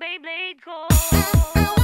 Beyblade core.